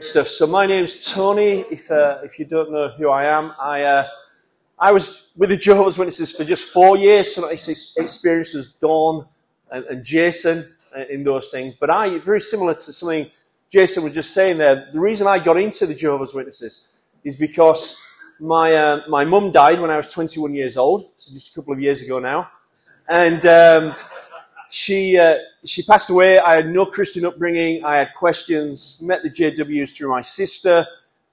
stuff. So my name's Tony. If uh, if you don't know who I am, I uh, I was with the Jehovah's Witnesses for just four years. So I experienced as Dawn and, and Jason uh, in those things. But I very similar to something Jason was just saying there. The reason I got into the Jehovah's Witnesses is because my uh, my mum died when I was 21 years old. So just a couple of years ago now, and. Um, she, uh, she passed away. I had no Christian upbringing. I had questions. Met the JWs through my sister.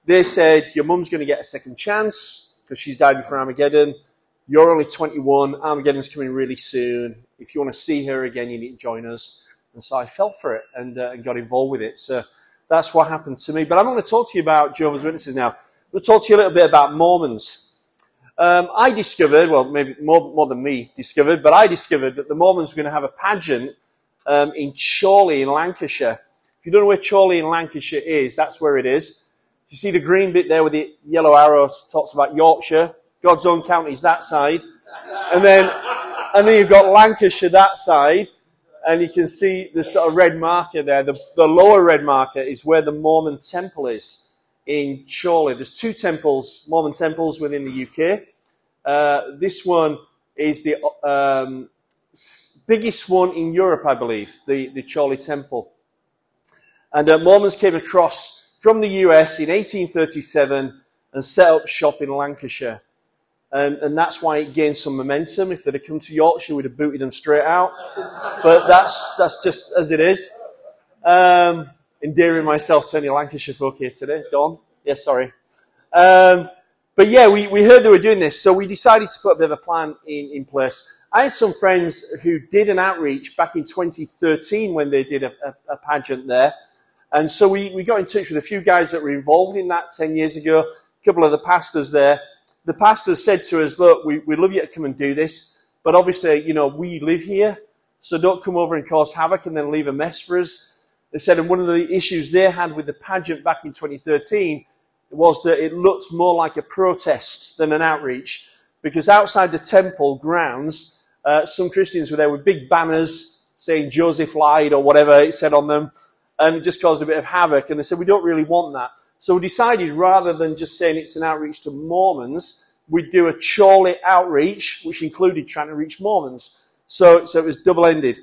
They said, your mum's going to get a second chance because she's died before Armageddon. You're only 21. Armageddon's coming really soon. If you want to see her again, you need to join us. And so I fell for it and, uh, and got involved with it. So that's what happened to me. But I'm going to talk to you about Jehovah's Witnesses now. I'm going to talk to you a little bit about Mormons. Um, I discovered, well, maybe more, more than me discovered, but I discovered that the Mormons were going to have a pageant um, in Chorley in Lancashire. If you don't know where Chorley in Lancashire is, that's where it is. You see the green bit there with the yellow arrows talks about Yorkshire. God's own county is that side. And then, and then you've got Lancashire that side. And you can see the sort of red marker there. The, the lower red marker is where the Mormon temple is in Chorley. There's two temples, Mormon temples within the UK. Uh, this one is the um, biggest one in Europe, I believe, the, the Chorley Temple. And uh, Mormons came across from the US in 1837 and set up shop in Lancashire. And, and that's why it gained some momentum. If they'd have come to Yorkshire, we'd have booted them straight out. But that's, that's just as it is. Um, endearing myself to any Lancashire folk here today. Don? Yes, sorry. Um, but yeah, we, we heard they were doing this, so we decided to put a bit of a plan in, in place. I had some friends who did an outreach back in 2013 when they did a, a, a pageant there. And so we, we got in touch with a few guys that were involved in that 10 years ago, a couple of the pastors there. The pastors said to us, look, we, we love you to come and do this, but obviously, you know, we live here, so don't come over and cause havoc and then leave a mess for us. They said, and one of the issues they had with the pageant back in 2013 was that it looked more like a protest than an outreach because outside the temple grounds, uh, some Christians were there with big banners saying Joseph lied or whatever it said on them, and it just caused a bit of havoc. And they said, we don't really want that. So we decided rather than just saying it's an outreach to Mormons, we'd do a Chorley outreach, which included trying to reach Mormons. So, so it was double-ended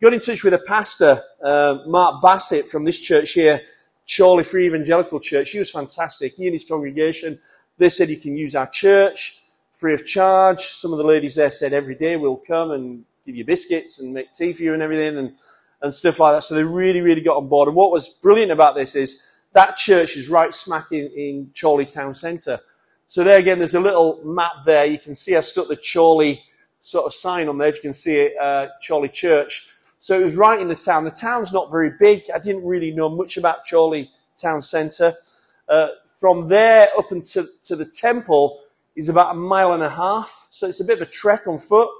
got in touch with a pastor, uh, Mark Bassett from this church here, Chorley Free Evangelical Church. He was fantastic. He and his congregation, they said you can use our church free of charge. Some of the ladies there said every day we'll come and give you biscuits and make tea for you and everything and, and stuff like that. So they really, really got on board. And what was brilliant about this is that church is right smack in, in Chorley town centre. So there again, there's a little map there. You can see I stuck the Chorley sort of sign on there. If you can see it, uh, Chorley Church. So it was right in the town. The town's not very big. I didn't really know much about Chorley town centre. Uh, from there up into to the temple is about a mile and a half. So it's a bit of a trek on foot.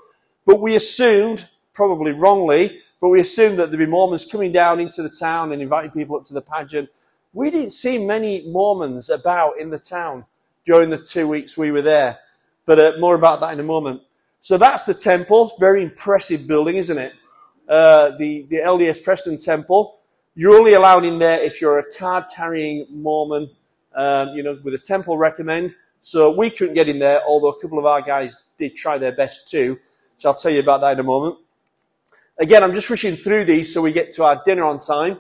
But we assumed, probably wrongly, but we assumed that there'd be Mormons coming down into the town and inviting people up to the pageant. We didn't see many Mormons about in the town during the two weeks we were there. But uh, more about that in a moment. So that's the temple. Very impressive building, isn't it? Uh, the, the LDS Preston Temple. You're only allowed in there if you're a card carrying Mormon, um, you know, with a temple recommend. So we couldn't get in there, although a couple of our guys did try their best too. So I'll tell you about that in a moment. Again, I'm just rushing through these so we get to our dinner on time.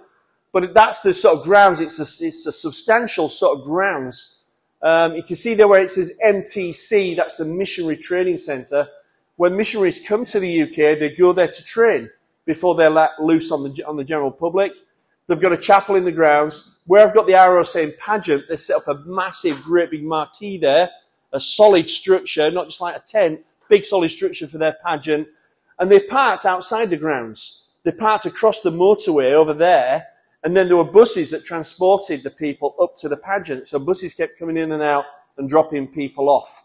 But that's the sort of grounds. It's a, it's a substantial sort of grounds. Um, you can see there where it says MTC, that's the Missionary Training Centre. When missionaries come to the UK, they go there to train before they're let loose on the, on the general public. They've got a chapel in the grounds. Where I've got the arrow saying pageant, they set up a massive, great big marquee there, a solid structure, not just like a tent, big solid structure for their pageant. And they parked outside the grounds. They parked across the motorway over there. And then there were buses that transported the people up to the pageant. So buses kept coming in and out and dropping people off.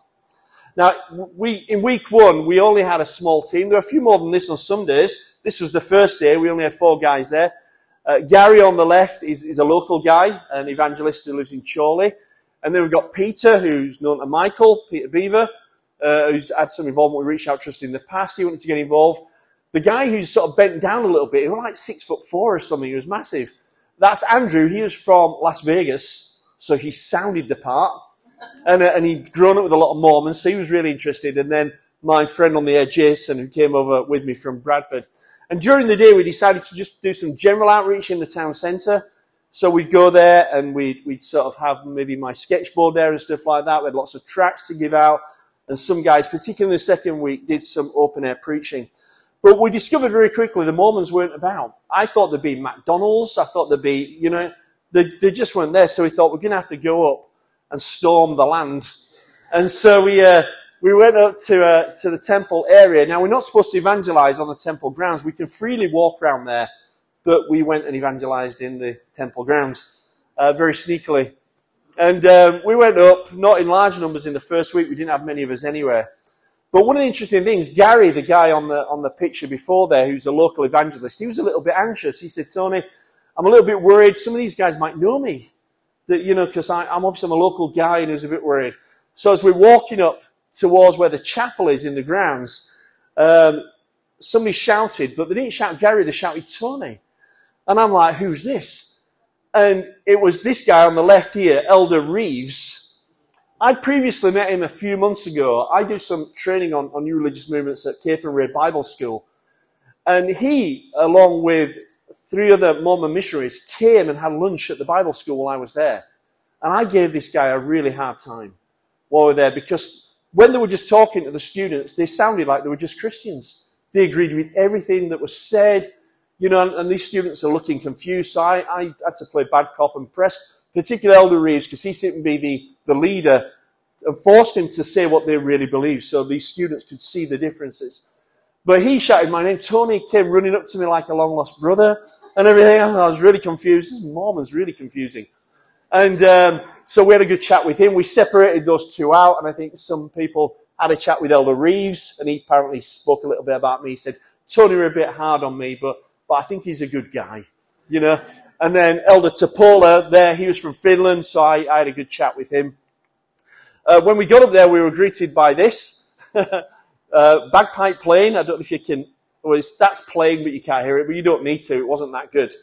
Now, we, in week one, we only had a small team. There are a few more than this on some days. This was the first day. We only had four guys there. Uh, Gary on the left is, is a local guy, an evangelist who lives in Chorley. And then we've got Peter, who's known to Michael, Peter Beaver, uh, who's had some involvement with Reachout Trust in the past. He wanted to get involved. The guy who's sort of bent down a little bit, he was like six foot four or something. He was massive. that's Andrew. He was from Las Vegas, so he sounded the part. And, uh, and he'd grown up with a lot of Mormons, so he was really interested. And then my friend on the air, Jason, who came over with me from Bradford. And during the day, we decided to just do some general outreach in the town centre. So we'd go there and we'd, we'd sort of have maybe my sketchboard there and stuff like that. We had lots of tracts to give out. And some guys, particularly the second week, did some open air preaching. But we discovered very quickly the Mormons weren't about. I thought there'd be McDonald's. I thought there'd be, you know, they, they just weren't there. So we thought we're going to have to go up and storm the land. And so we, uh, we went up to, uh, to the temple area. Now we're not supposed to evangelize on the temple grounds. We can freely walk around there but we went and evangelized in the temple grounds uh, very sneakily. And um, we went up, not in large numbers in the first week. We didn't have many of us anywhere. But one of the interesting things, Gary, the guy on the on the picture before there, who's a local evangelist, he was a little bit anxious. He said, "Tony, I'm a little bit worried. Some of these guys might know me, that you know, because I'm obviously I'm a local guy, and he was a bit worried." So as we're walking up towards where the chapel is in the grounds, um, somebody shouted, but they didn't shout Gary; they shouted Tony. And I'm like, who's this? And it was this guy on the left here, Elder Reeves. I'd previously met him a few months ago. I do some training on, on new religious movements at Capernwray Bible School. And he, along with three other Mormon missionaries, came and had lunch at the Bible school while I was there. And I gave this guy a really hard time while we were there because when they were just talking to the students, they sounded like they were just Christians. They agreed with everything that was said you know, and, and, these students are looking confused. So I, I had to play bad cop and press, particularly Elder Reeves, because he seemed to be the, the leader, and forced him to say what they really believe so these students could see the differences. But he shouted my name. Tony came running up to me like a long lost brother and everything. I was really confused. This Mormon's really confusing. And um, so we had a good chat with him. We separated those two out, and I think some people had a chat with Elder Reeves, and he apparently spoke a little bit about me. He said, Tony were a bit hard on me, but but I think he's a good guy, you know. And then Elder Topola there, he was from Finland, so I, I had a good chat with him. Uh, when we got up there, we were greeted by this uh, bagpipe playing. I don't know if you can, well, that's playing, but you can't hear it, but you don't need to. It wasn't that good.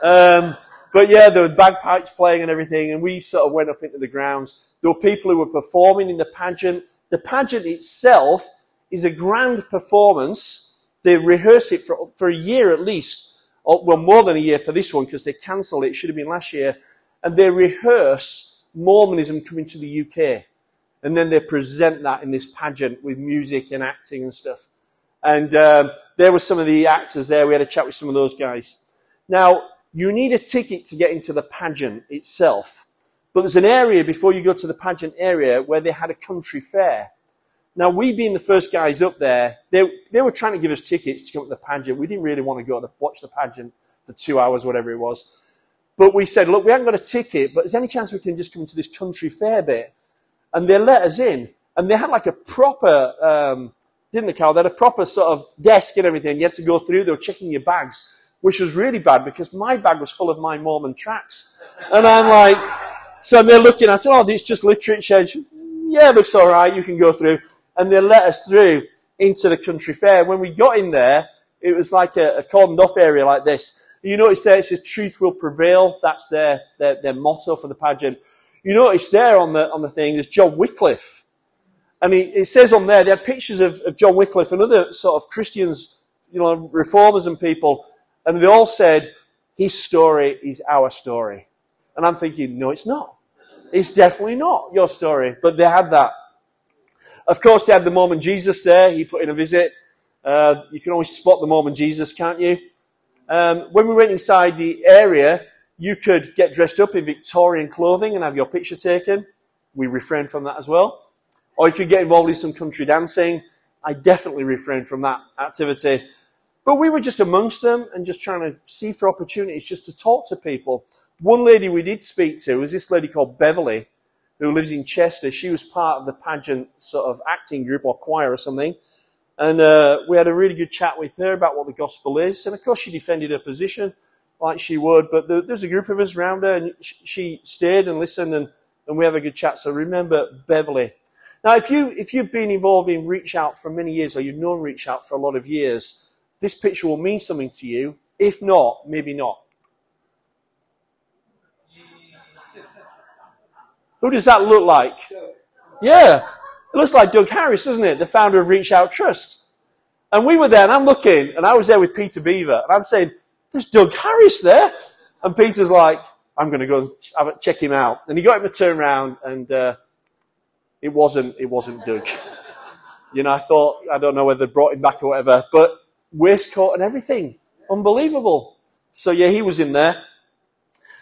Um, but yeah, there were bagpipes playing and everything, and we sort of went up into the grounds. There were people who were performing in the pageant. The pageant itself is a grand performance they rehearse it for, for a year at least, or well, more than a year for this one because they cancelled it. It should have been last year. And they rehearse Mormonism coming to the UK. And then they present that in this pageant with music and acting and stuff. And um, there were some of the actors there. We had a chat with some of those guys. Now, you need a ticket to get into the pageant itself. But there's an area before you go to the pageant area where they had a country fair. Now, we being the first guys up there, they, they were trying to give us tickets to come to the pageant. We didn't really want to go to watch the pageant for two hours, whatever it was. But we said, look, we haven't got a ticket, but is there any chance we can just come to this country fair bit? And they let us in. And they had like a proper, um, didn't they, Carl? They had a proper sort of desk and everything. You had to go through. They were checking your bags, which was really bad because my bag was full of my Mormon tracts. And I'm like, so they're looking at it, oh, it's just literature. Yeah, it looks all right. You can go through and they let us through into the country fair. When we got in there, it was like a, a cordoned off area like this. You notice there it says truth will prevail. That's their, their, their motto for the pageant. You notice there on the, on the thing, there's John Wycliffe. And he, it says on there, they had pictures of, of John Wycliffe and other sort of Christians, you know, reformers and people. And they all said, his story is our story. And I'm thinking, no, it's not. It's definitely not your story. But they had that. Of course, they had the Mormon Jesus there. He put in a visit. Uh, you can always spot the Mormon Jesus, can't you? Um, when we went inside the area, you could get dressed up in Victorian clothing and have your picture taken. We refrained from that as well. Or you could get involved in some country dancing. I definitely refrained from that activity. But we were just amongst them and just trying to see for opportunities just to talk to people. One lady we did speak to was this lady called Beverly who lives in Chester. She was part of the pageant sort of acting group or choir or something. And uh, we had a really good chat with her about what the gospel is. And of course, she defended her position like she would. But there, there's a group of us around her, and she stayed and listened, and, and we have a good chat. So remember Beverly. Now, if you if you've been involved in Reach Out for many years, or you've known Reach Out for a lot of years, this picture will mean something to you. If not, maybe not. Who does that look like? Yeah. It looks like Doug Harris, doesn't it? The founder of Reachout Trust. And we were there, and I'm looking, and I was there with Peter Beaver, and I'm saying, there's Doug Harris there. And Peter's like, I'm going to go and check him out. And he got him to turn around, and uh, it wasn't, it wasn't Doug. you know, I thought, I don't know whether they brought him back or whatever, but waistcoat and everything, unbelievable. So yeah, he was in there.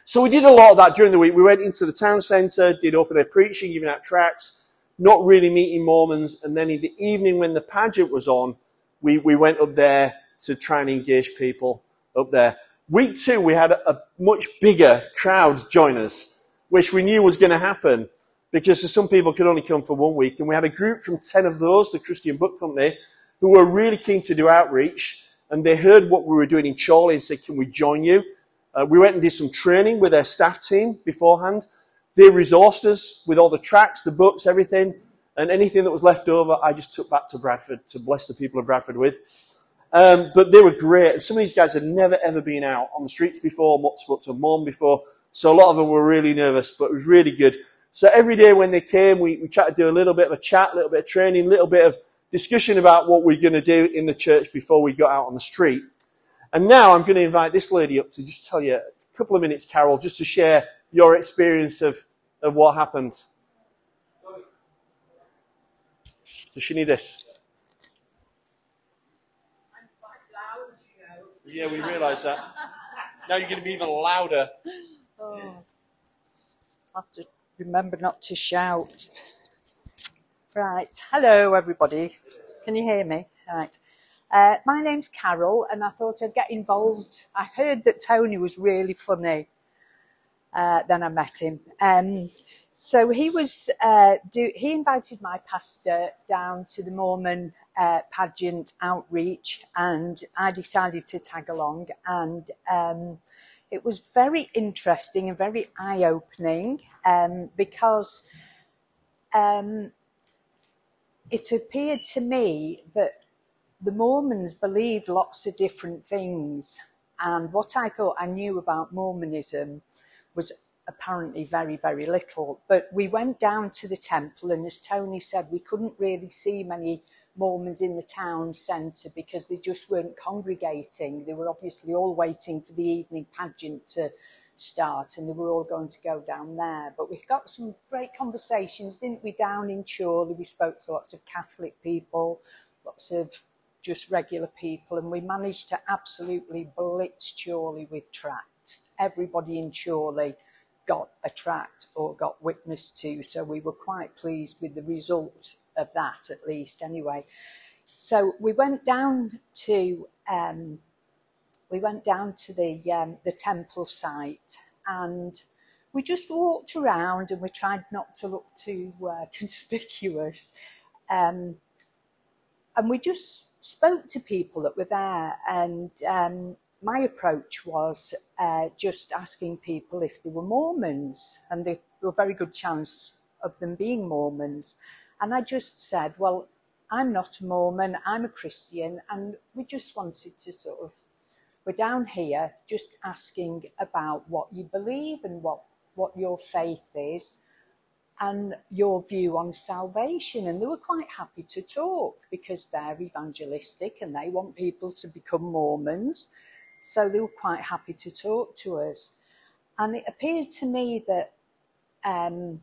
So we did a lot of that during the week. We went into the town centre, did open air preaching, giving out tracts, not really meeting Mormons, and then in the evening when the pageant was on, we, we went up there to try and engage people up there. Week two, we had a, a much bigger crowd join us, which we knew was going to happen because some people could only come for one week. And we had a group from 10 of those, the Christian Book Company, who were really keen to do outreach. And they heard what we were doing in Chorley and said, can we join you? Uh, we went and did some training with their staff team beforehand. They resourced us with all the tracts, the books, everything. And anything that was left over, I just took back to Bradford to bless the people of Bradford with. Um, but they were great. And some of these guys had never ever been out on the streets before, spoke to a mom before. So a lot of them were really nervous, but it was really good. So every day when they came, we, we tried to do a little bit of a chat, a little bit of training, a little bit of discussion about what we're going to do in the church before we got out on the street. And now I'm going to invite this lady up to just tell you a couple of minutes, Carol, just to share your experience of, of what happened. Does she need this? Yeah, we realise that. Now you're going to be even louder. Oh. I have to remember not to shout. Right, hello everybody. Can you hear me? Right. Uh, my name's Carol, and I thought I'd get involved. I heard that Tony was really funny. Uh, then I met him. Um, so he was. Uh, do, he invited my pastor down to the Mormon uh, pageant outreach, and I decided to tag along. And um, it was very interesting and very eye opening um, because um, it appeared to me that the Mormons believed lots of different things. And what I thought I knew about Mormonism was apparently very, very little. But we went down to the temple, and as Tony said, we couldn't really see many Mormons in the town centre because they just weren't congregating. They were obviously all waiting for the evening pageant to start and they were all going to go down there. But we got some great conversations, didn't we, down in Chorley? We spoke to lots of Catholic people, lots of just regular people, and we managed to absolutely blitz Chorley with tracts. Everybody in Chorley got a tract or got witness to, so we were quite pleased with the result of that, at least, anyway. So we went down to um, we went down to the um, the temple site and we just walked around and we tried not to look too uh, conspicuous. Um, and we just spoke to people that were there. And um, my approach was uh, just asking people if they were Mormons, and there were a very good chance of them being Mormons. And I just said, Well, I'm not a Mormon, I'm a Christian, and we just wanted to sort of we're down here just asking about what you believe and what, what your faith is and your view on salvation. And they were quite happy to talk because they're evangelistic and they want people to become Mormons. So they were quite happy to talk to us. And it appeared to me that um,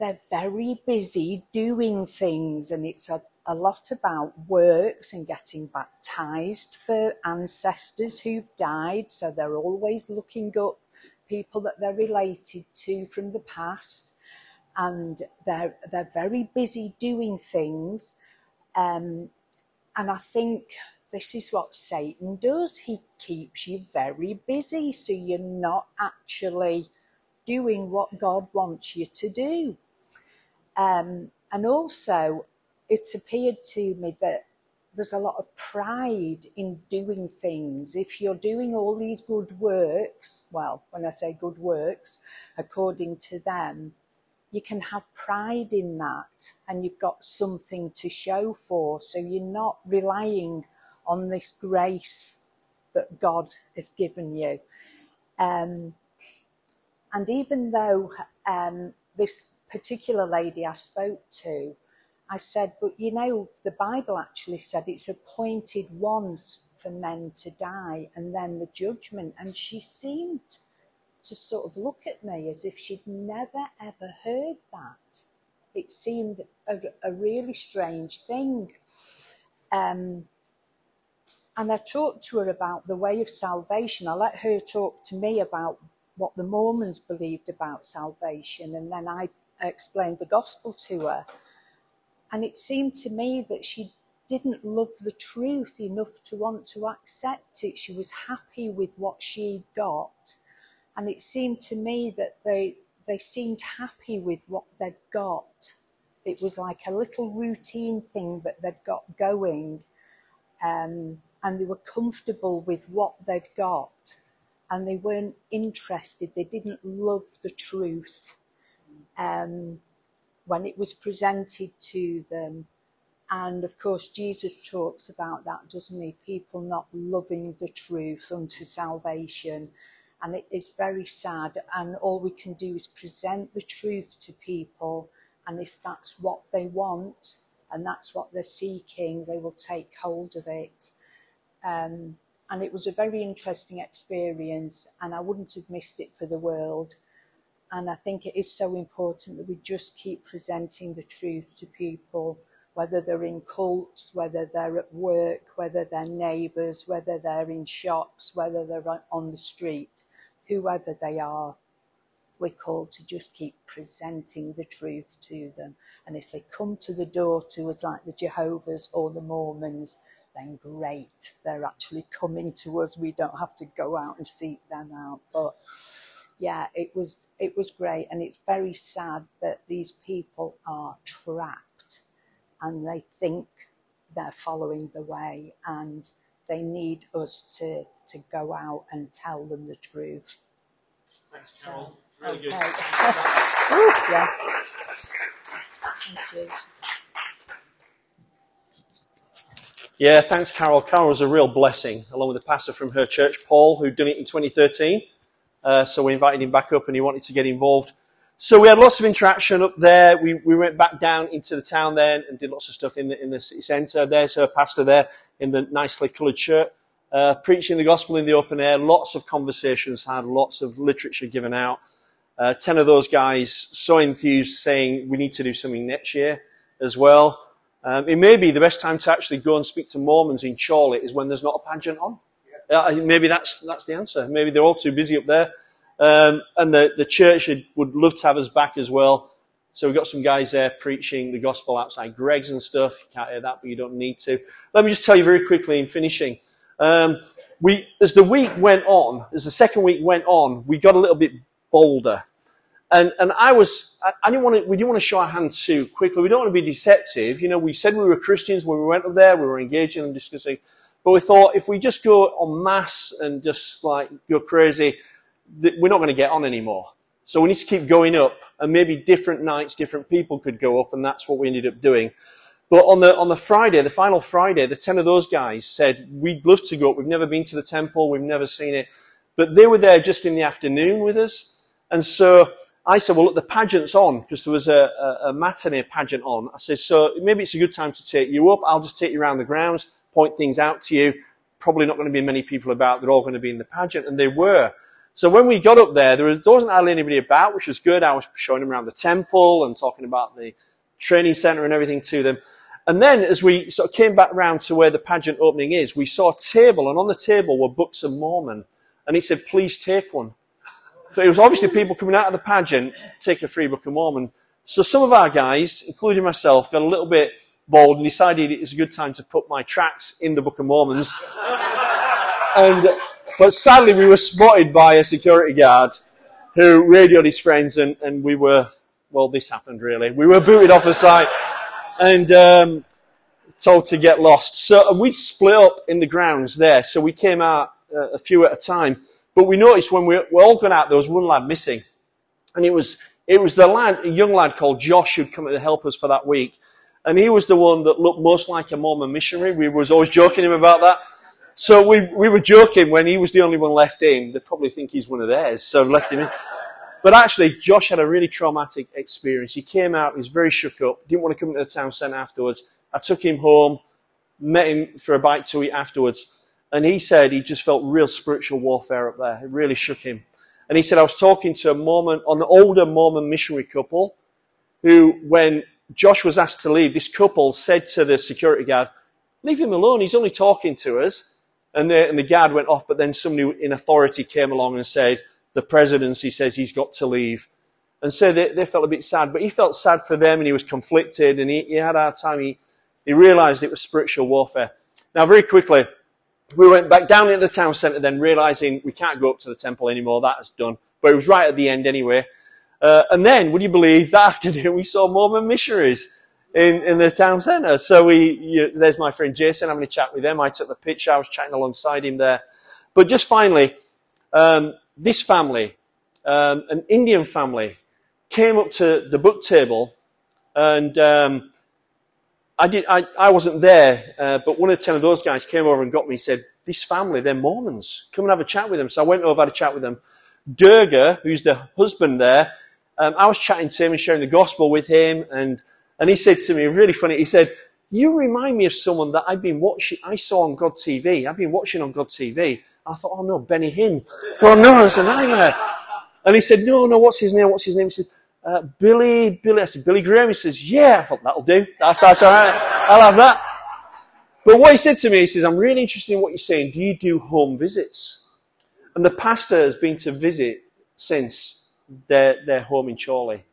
they're very busy doing things and it's a a lot about works and getting baptized for ancestors who've died. So they're always looking up people that they're related to from the past. And they're, they're very busy doing things. Um, and I think this is what Satan does. He keeps you very busy so you're not actually doing what God wants you to do. Um, and also, it appeared to me that there's a lot of pride in doing things. If you're doing all these good works, well, when I say good works, according to them, you can have pride in that and you've got something to show for. So you're not relying on this grace that God has given you. Um, and even though um, this particular lady I spoke to, I said, but you know, the Bible actually said it's appointed once for men to die and then the judgment. And she seemed to sort of look at me as if she'd never ever heard that. It seemed a, a really strange thing. Um, and I talked to her about the way of salvation. I let her talk to me about what the Mormons believed about salvation, and then I explained the gospel to her. And it seemed to me that she didn't love the truth enough to want to accept it. She was happy with what she got. And it seemed to me that they, they seemed happy with what they'd got. It was like a little routine thing that they'd got going. Um, and they were comfortable with what they'd got. And they weren't interested, they didn't love the truth. Um, when it was presented to them. And of course, Jesus talks about that, doesn't he? People not loving the truth unto salvation. And it is very sad. And all we can do is present the truth to people. And if that's what they want and that's what they're seeking, they will take hold of it. Um, and it was a very interesting experience, and I wouldn't have missed it for the world. And I think it is so important that we just keep presenting the truth to people, whether they're in cults, whether they're at work, whether they're neighbours, whether they're in shops, whether they're on the street, whoever they are. We're called to just keep presenting the truth to them. And if they come to the door to us like the Jehovah's or the Mormons, then great. They're actually coming to us. We don't have to go out and seek them out. But yeah, it was it was great, and it's very sad that these people are trapped, and they think they're following the way, and they need us to to go out and tell them the truth. Thanks, Carol. So, really okay. good. yes. Thank you. Yeah, thanks, Carol. Carol was a real blessing, along with the pastor from her church, Paul, who'd done it in 2013. Uh, so we invited him back up and he wanted to get involved. So we had lots of interaction up there. We, we went back down into the town then and did lots of stuff in the, in the city centre. There's her pastor there in the nicely coloured shirt, uh, preaching the gospel in the open air. Lots of conversations had, lots of literature given out. Uh, ten of those guys so enthused saying we need to do something next year as well. Um, it may be the best time to actually go and speak to Mormons in Chorley is when there's not a pageant on. Uh, maybe that's that's the answer. Maybe they're all too busy up there, um, and the the church would love to have us back as well. So we've got some guys there preaching the gospel outside Greggs and stuff. You can't hear that, but you don't need to. Let me just tell you very quickly in finishing. Um, we, as the week went on, as the second week went on, we got a little bit bolder. And, and I was, I, I didn't want to, we didn't want to show our hand too quickly. We don't want to be deceptive. You know, we said we were Christians when we went up there. We were engaging and discussing. But we thought if we just go en masse and just like go crazy, we're not going to get on anymore. So we need to keep going up and maybe different nights, different people could go up and that's what we ended up doing. But on the, on the Friday, the final Friday, the 10 of those guys said, we'd love to go up. We've never been to the temple. We've never seen it. But they were there just in the afternoon with us. And so I said, well, look, the pageant's on because there was a, a, a matinee pageant on. I said, so maybe it's a good time to take you up. I'll just take you around the grounds point things out to you. Probably not going to be many people about. They're all going to be in the pageant, and they were. So when we got up there, there, was, there wasn't hardly anybody about, which was good. I was showing them around the temple and talking about the training center and everything to them. And then as we sort of came back round to where the pageant opening is, we saw a table, and on the table were books of Mormon. And he said, please take one. So it was obviously people coming out of the pageant, take a free book of Mormon. So some of our guys, including myself, got a little bit bold and decided it was a good time to put my tracts in the Book of Mormons. and, but sadly, we were spotted by a security guard who radioed his friends, and, and we were, well, this happened really. We were booted off the site and um, told to get lost. So and we split up in the grounds there. So we came out uh, a few at a time. But we noticed when we were all gone out, there was one lad missing. And it was, it was the lad, a young lad called Josh who'd come to help us for that week. And he was the one that looked most like a Mormon missionary. We was always joking him about that. So we, we were joking when he was the only one left in. They probably think he's one of theirs, so left him in. But actually, Josh had a really traumatic experience. He came out, he was very shook up, didn't want to come to the town centre afterwards. I took him home, met him for a bite to eat afterwards, and he said he just felt real spiritual warfare up there. It really shook him. And he said, I was talking to a Mormon, an older Mormon missionary couple who, when Josh was asked to leave, this couple said to the security guard, leave him alone. He's only talking to us. And the, and the guard went off, but then somebody in authority came along and said, the presidency says he's got to leave. And so they, they felt a bit sad, but he felt sad for them and he was conflicted and he, he had a hard time. He, he realized it was spiritual warfare. Now, very quickly, we went back down into the town centre then realizing we can't go up to the temple anymore. That is done. But it was right at the end anyway. Uh, and then, would you believe, that afternoon we saw Mormon missionaries in, in the town centre. So we, you, there's my friend Jason having a chat with them. I took the picture. I was chatting alongside him there. But just finally, um, this family, um, an Indian family, came up to the book table and um, I, did, I, I wasn't there, uh, but one of ten of those guys came over and got me and said, this family, they're Mormons. Come and have a chat with them. So I went over, had a chat with them. Durga, who's the husband there, um, I was chatting to him and sharing the gospel with him, and, and he said to me, really funny, he said, you remind me of someone that I've been watching, I saw on God TV. I've been watching on God TV. I thought, oh no, Benny Hinn. I thought, no, it's a nightmare. And he said, no, no, what's his name? What's his name? He said, uh, Billy, Billy. I said, Billy Graham. He says, yeah. I thought, that'll do. That's, that's all right. I'll have that. But what he said to me, he says, I'm really interested in what you're saying. Do you do home visits? And the pastor has been to visit since their, their home in Chorley.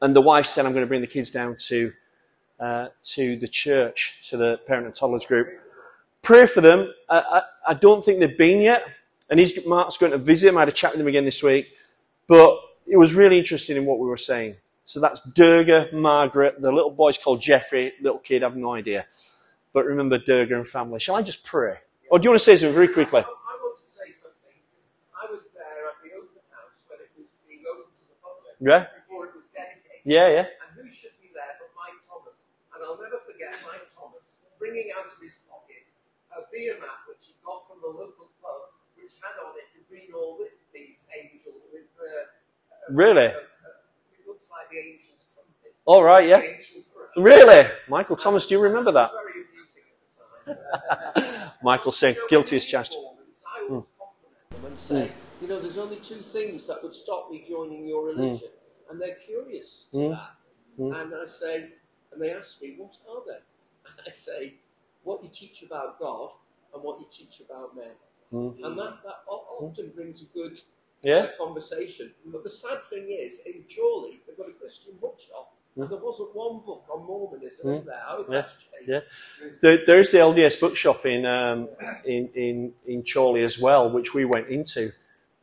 And the wife said, I'm going to bring the kids down to, uh, to the church, to the parent and toddlers group. Pray for them. I, I, I don't think they've been yet. And he's, Mark's going to visit them. I had a chat with them again this week. But it was really interesting in what we were saying. So that's Durga, Margaret, the little boy's called Jeffrey, little kid, I have no idea. But remember Durga and family. Shall I just pray? Or do you want to say something very quickly? I, I want to say something. I was there at the open house when it was being opened to the public. Yeah? Before it was dedicated. Yeah, yeah. And who should be there but Mike Thomas? And I'll never forget Mike Thomas bringing out of his pocket a beer mat which he got from the local pub, which had on it the green all with these angel with the. Uh, Really? uh, uh, it looks like the angel's trumpet. All right, yeah. The angel crow. Really? Michael Thomas, do you remember that? was very amusing at the time. Michael said, You know, guilty in as charged. performance, I always compliment them and say, you know, there's only two things that would stop me joining your religion, and they're curious to Mm. that. And I say, and they ask me, what are they? And I say, what you teach about God and what you teach about men. Mm. And that, that often brings a good Yeah? conversation. But the sad thing is, in Chorley, they've got a Christian bookshop, and there wasn't one book on Mormonism in there. Hmm. Yeah. that's changed. Yeah. There, there is the LDS bookshop in, um, in, in, in Chorley as well, which we went into.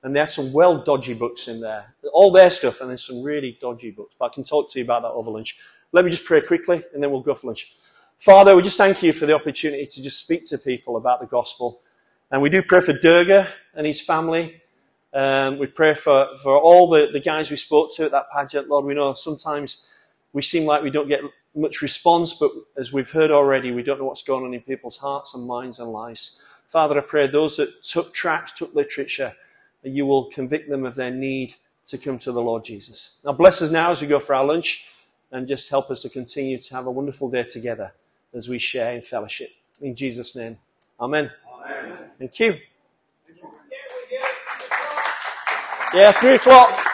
And they had some well dodgy books in there. All their stuff, and then some really dodgy books. But I can talk to you about that over lunch. Let me just pray quickly, and then we'll go for lunch. Father, we just thank you for the opportunity to just speak to people about the gospel. And we do pray for Durga and his family. Um, we pray for, for all the, the guys we spoke to at that pageant. Lord, we know sometimes we seem like we don't get much response, but as we've heard already, we don't know what's going on in people's hearts and minds and lives. Father, I pray those that took tracts, took literature, you will convict them of their need to come to the Lord Jesus. Now bless us now as we go for our lunch and just help us to continue to have a wonderful day together as we share in fellowship. In Jesus' name. Amen. Thank you. Yeah, three o'clock.